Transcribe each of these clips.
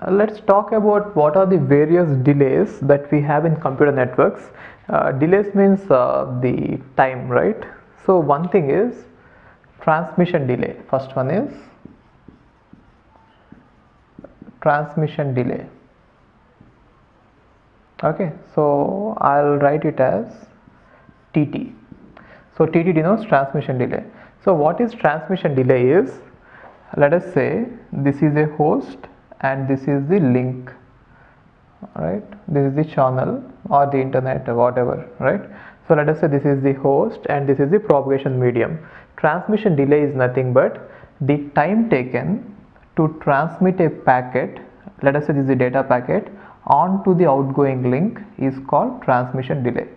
Uh, let's talk about what are the various delays that we have in computer networks. Uh, delays means uh, the time, right? So one thing is transmission delay. First one is transmission delay. Okay, so I'll write it as TT. So TT denotes transmission delay. So what is transmission delay is let us say this is a host and this is the link right? This is the channel or the internet or whatever right? So let us say this is the host and this is the propagation medium. Transmission delay is nothing but the time taken to transmit a packet let us say this is the data packet onto the outgoing link is called transmission delay.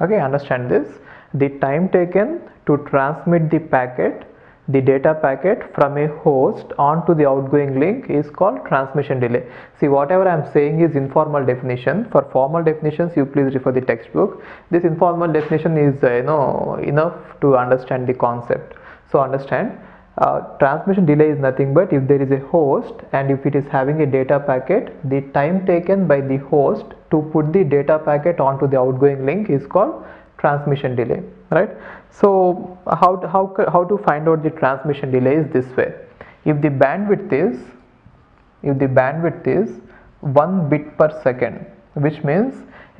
Okay understand this? The time taken to transmit the packet the data packet from a host onto the outgoing link is called transmission delay. See whatever I am saying is informal definition. For formal definitions you please refer the textbook. This informal definition is uh, you know enough to understand the concept. So understand uh, transmission delay is nothing but if there is a host and if it is having a data packet the time taken by the host to put the data packet onto the outgoing link is called transmission delay right? So how to, how how to find out the transmission delay is this way. If the bandwidth is if the bandwidth is 1 bit per second which means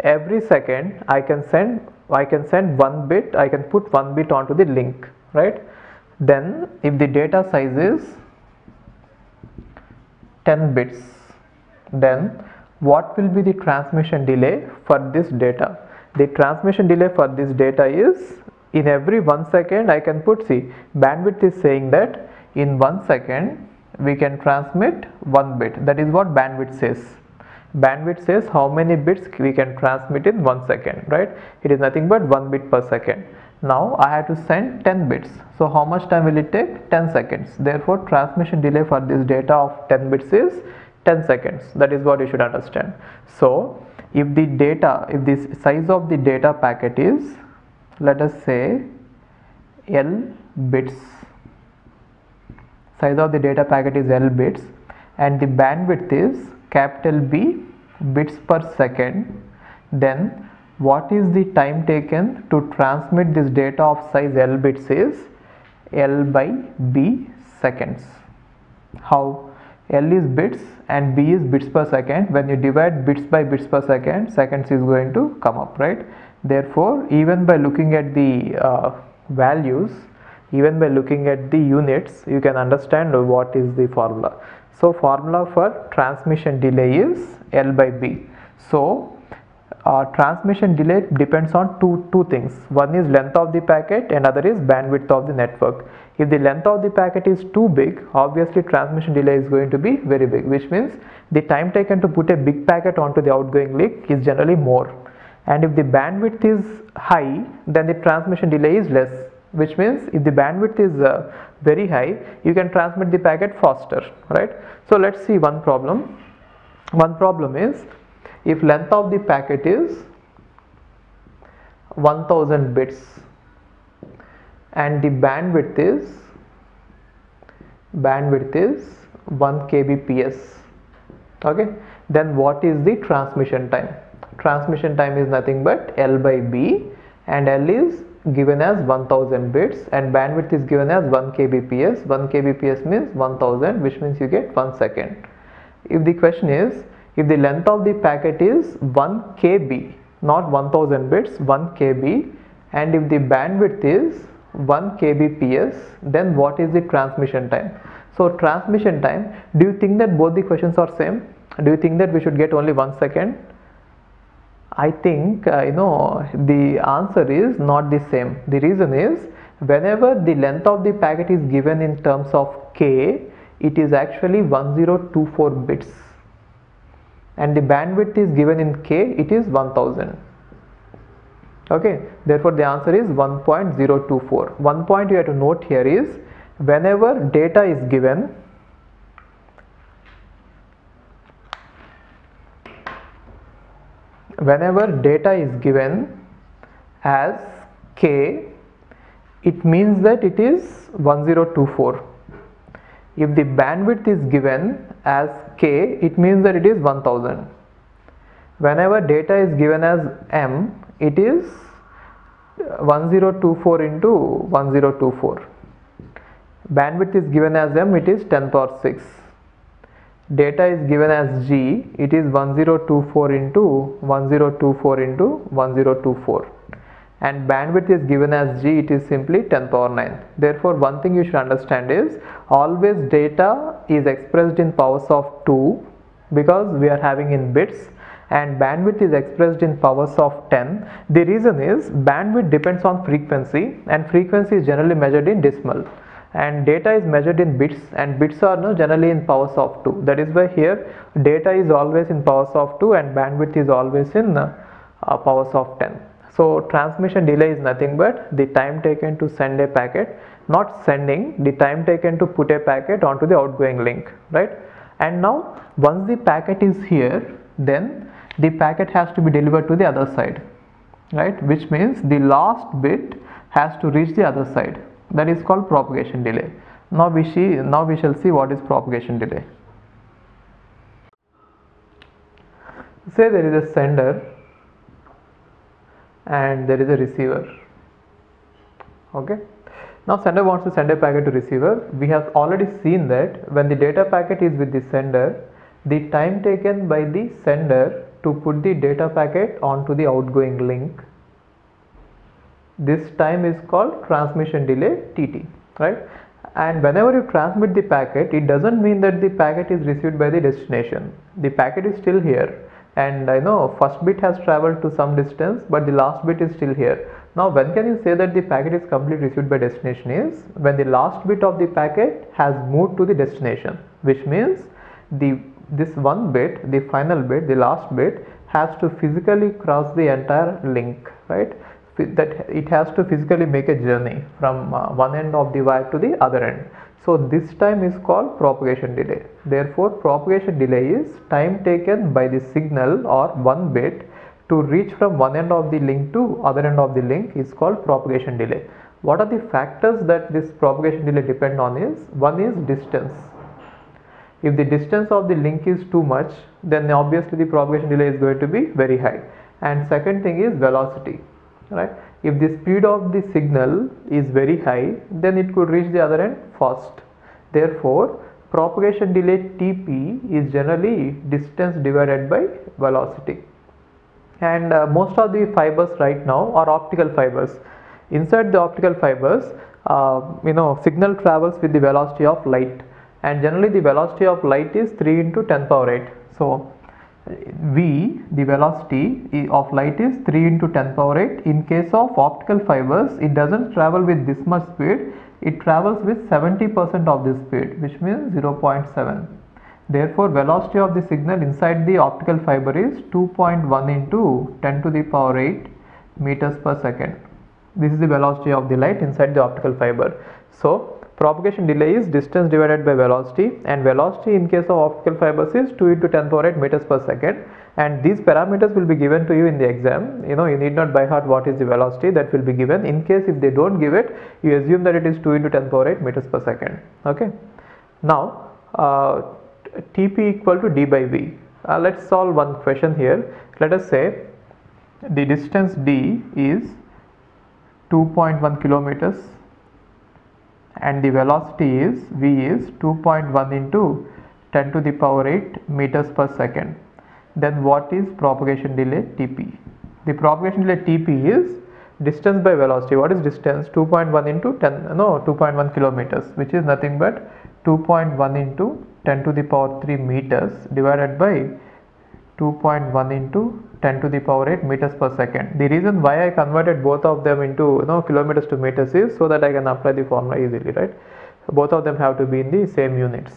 every second I can send I can send 1 bit I can put 1 bit onto the link right? Then if the data size is 10 bits then what will be the transmission delay for this data the transmission delay for this data is in every 1 second I can put see bandwidth is saying that in 1 second we can transmit 1 bit. That is what bandwidth says. Bandwidth says how many bits we can transmit in 1 second right? It is nothing but 1 bit per second. Now I have to send 10 bits. So how much time will it take? 10 seconds. Therefore transmission delay for this data of 10 bits is 10 seconds. That is what you should understand. So if the data if the size of the data packet is let us say L bits. Size of the data packet is L bits and the bandwidth is capital B bits per second. Then what is the time taken to transmit this data of size L bits is L by B seconds. How L is bits and B is bits per second. When you divide bits by bits per second, seconds is going to come up, right? Therefore, even by looking at the uh, values, even by looking at the units, you can understand what is the formula. So, formula for transmission delay is L by B. So, uh, transmission delay depends on two two things one is length of the packet and other is bandwidth of the network if the length of the packet is too big obviously transmission delay is going to be very big which means the time taken to put a big packet onto the outgoing link is generally more. And if the bandwidth is high then the transmission delay is less which means if the bandwidth is uh, very high you can transmit the packet faster right? So let's see one problem. One problem is if length of the packet is 1000 bits and the bandwidth is bandwidth is 1 kbps. Okay? Then what is the transmission time? Transmission time is nothing but l by b and l is given as 1000 bits and bandwidth is given as 1 kbps. 1 kbps means 1000 which means you get 1 second. If the question is if the length of the packet is 1 kb not 1000 bits 1 kb and if the bandwidth is 1 kbps then what is the transmission time? So transmission time do you think that both the questions are same? Do you think that we should get only one second? I think uh, you know the answer is not the same. The reason is whenever the length of the packet is given in terms of k it is actually 1024 bits. And the bandwidth is given in k it is 1000 okay therefore the answer is 1.024 one point you have to note here is whenever data is given whenever data is given as k it means that it is 1024 if the bandwidth is given as k it means that it is 1000 whenever data is given as m it is uh, 1024 into 1024 bandwidth is given as m it is 10 power 6 data is given as g it is 1024 into 1024 into 1024 and bandwidth is given as g it is simply 10 power 9 therefore one thing you should understand is always data is expressed in powers of 2 because we are having in bits and bandwidth is expressed in powers of 10 the reason is bandwidth depends on frequency and frequency is generally measured in decimal. And data is measured in bits and bits are no, generally in powers of 2 that is why here data is always in powers of 2 and bandwidth is always in uh, powers of 10 so transmission delay is nothing but the time taken to send a packet not sending the time taken to put a packet onto the outgoing link right? And now once the packet is here then the packet has to be delivered to the other side right? Which means the last bit has to reach the other side. That is called propagation delay. Now we see now we shall see what is propagation delay. Say there is a sender and there is a receiver okay? Now sender wants to send a packet to receiver. We have already seen that when the data packet is with the sender the time taken by the sender to put the data packet onto the outgoing link. This time is called transmission delay TT right? And whenever you transmit the packet it doesn't mean that the packet is received by the destination. The packet is still here. And I know first bit has traveled to some distance but the last bit is still here. Now when can you say that the packet is completely received by destination is when the last bit of the packet has moved to the destination which means the this one bit the final bit the last bit has to physically cross the entire link right? That it has to physically make a journey from uh, one end of the wire to the other end. So this time is called propagation delay. Therefore propagation delay is time taken by the signal or one bit to reach from one end of the link to other end of the link is called propagation delay. What are the factors that this propagation delay depend on is one is distance if the distance of the link is too much then obviously the propagation delay is going to be very high. And second thing is velocity right? If the speed of the signal is very high then it could reach the other end fast. Therefore propagation delay tp is generally distance divided by velocity. And uh, most of the fibers right now are optical fibers. Inside the optical fibers uh, you know signal travels with the velocity of light and generally the velocity of light is 3 into 10 power 8 so v the velocity of light is 3 into 10 power 8 in case of optical fibers it doesn't travel with this much speed. It travels with 70% of this speed which means 0.7 therefore velocity of the signal inside the optical fiber is 2.1 into 10 to the power 8 meters per second. This is the velocity of the light inside the optical fiber. So Propagation delay is distance divided by velocity and velocity in case of optical fibers is 2 into 10 power 8 meters per second. And these parameters will be given to you in the exam. You know you need not by heart what is the velocity that will be given. In case if they don't give it you assume that it is 2 into 10 power 8 meters per second. Okay? Now uh, tp equal to d by v. Uh, let's solve one question here. Let us say the distance d is 2.1 kilometers and the velocity is v is 2.1 into 10 to the power 8 meters per second. Then what is propagation delay? Tp the propagation delay tp is distance by velocity. What is distance? 2.1 into 10 no 2.1 kilometers which is nothing but 2.1 into 10 to the power 3 meters divided by 2.1 into 10 to the power 8 meters per second. The reason why I converted both of them into you know kilometers to meters is so that I can apply the formula easily, right? So both of them have to be in the same units.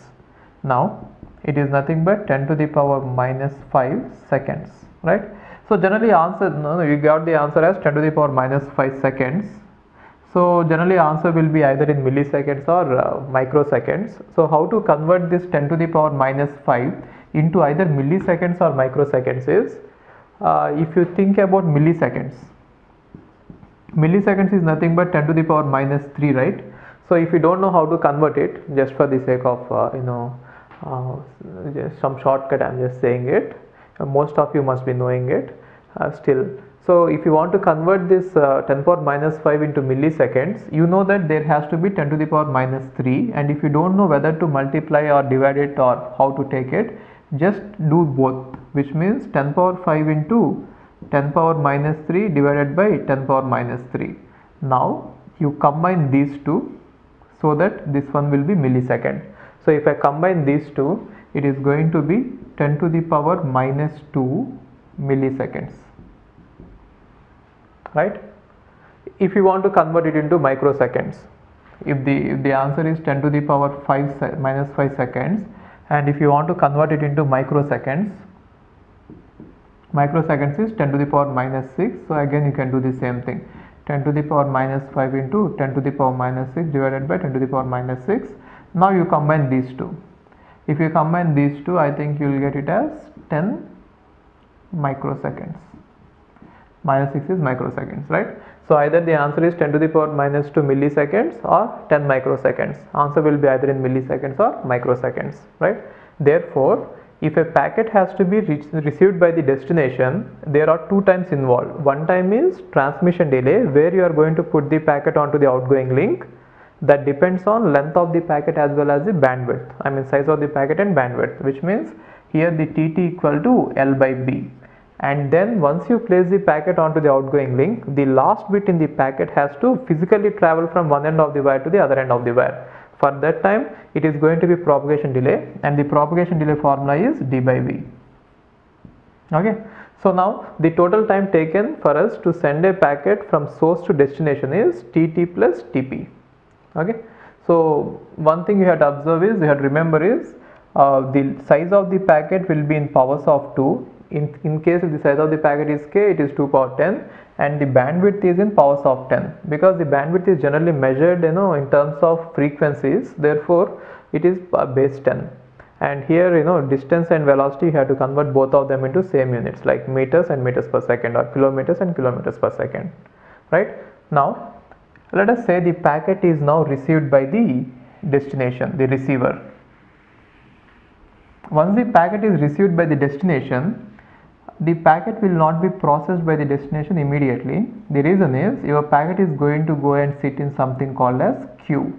Now it is nothing but 10 to the power minus 5 seconds, right? So generally answer, no, you got the answer as 10 to the power minus 5 seconds. So generally answer will be either in milliseconds or uh, microseconds. So how to convert this 10 to the power minus 5 into either milliseconds or microseconds is uh, if you think about milliseconds. Milliseconds is nothing but 10 to the power minus 3 right? So if you don't know how to convert it just for the sake of uh, you know uh, some shortcut i'm just saying it. Uh, most of you must be knowing it uh, still. So if you want to convert this uh, 10 power minus 5 into milliseconds you know that there has to be 10 to the power minus 3 and if you don't know whether to multiply or divide it or how to take it just do both which means 10 power 5 into 10 power minus 3 divided by 10 power minus 3 now you combine these two so that this one will be millisecond. So if I combine these two it is going to be 10 to the power minus 2 milliseconds. Right? If you want to convert it into microseconds if the if the answer is 10 to the power 5 minus 5 seconds and if you want to convert it into microseconds microseconds is 10 to the power minus 6 so again you can do the same thing. 10 to the power minus 5 into 10 to the power minus 6 divided by 10 to the power minus 6 now you combine these two. If you combine these two I think you will get it as 10 microseconds. Minus 6 is microseconds right so either the answer is 10 to the power minus 2 milliseconds or 10 microseconds. Answer will be either in milliseconds or microseconds right? Therefore if a packet has to be received by the destination there are two times involved. One time is transmission delay where you are going to put the packet onto the outgoing link. That depends on length of the packet as well as the bandwidth. I mean size of the packet and bandwidth which means here the tt equal to l by b and then once you place the packet onto the outgoing link the last bit in the packet has to physically travel from one end of the wire to the other end of the wire. For that time it is going to be propagation delay and the propagation delay formula is d by v. Okay? So now the total time taken for us to send a packet from source to destination is tt plus tp okay? So one thing you have to observe is you have to remember is uh, the size of the packet will be in powers of 2 in, in case the size of the packet is k it is 2 power 10 and the bandwidth is in powers of 10 because the bandwidth is generally measured you know in terms of frequencies therefore it is base 10 and here you know distance and velocity you have to convert both of them into same units like meters and meters per second or kilometers and kilometers per second. Right? Now let us say the packet is now received by the destination the receiver. Once the packet is received by the destination the packet will not be processed by the destination immediately. The reason is your packet is going to go and sit in something called as queue,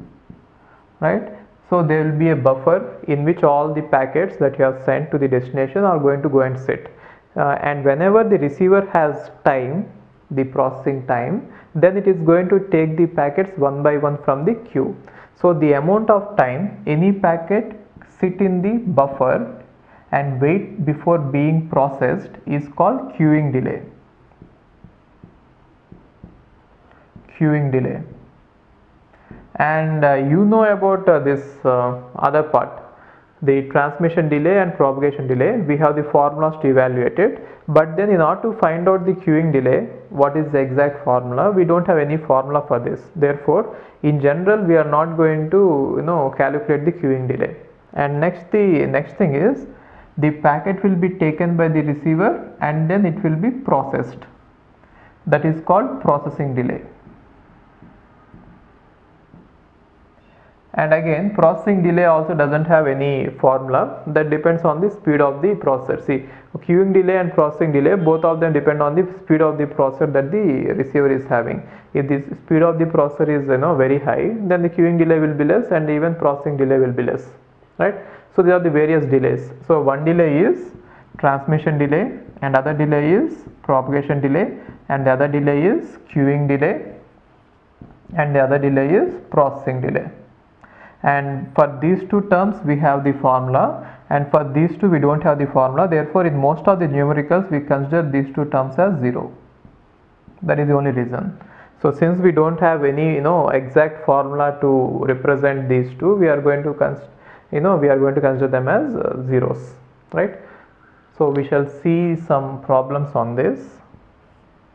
right? So there will be a buffer in which all the packets that you have sent to the destination are going to go and sit. Uh, and whenever the receiver has time, the processing time, then it is going to take the packets one by one from the queue. So the amount of time any packet sit in the buffer and wait before being processed is called queuing delay. Queuing delay. And uh, you know about uh, this uh, other part the transmission delay and propagation delay. We have the formulas to evaluate it. But then in order to find out the queuing delay what is the exact formula? We don't have any formula for this. Therefore in general we are not going to you know calculate the queuing delay. And next the next thing is the packet will be taken by the receiver and then it will be processed. That is called processing delay. And again processing delay also doesn't have any formula. That depends on the speed of the processor. See queuing delay and processing delay both of them depend on the speed of the processor that the receiver is having. If the speed of the processor is you know very high then the queuing delay will be less and even processing delay will be less right so these are the various delays. So one delay is transmission delay and other delay is propagation delay and the other delay is queuing delay and the other delay is processing delay. And for these two terms we have the formula and for these two we don't have the formula therefore in most of the numericals we consider these two terms as 0 that is the only reason so since we don't have any you know exact formula to represent these two we are going to consider you know we are going to consider them as uh, zeros right? So we shall see some problems on this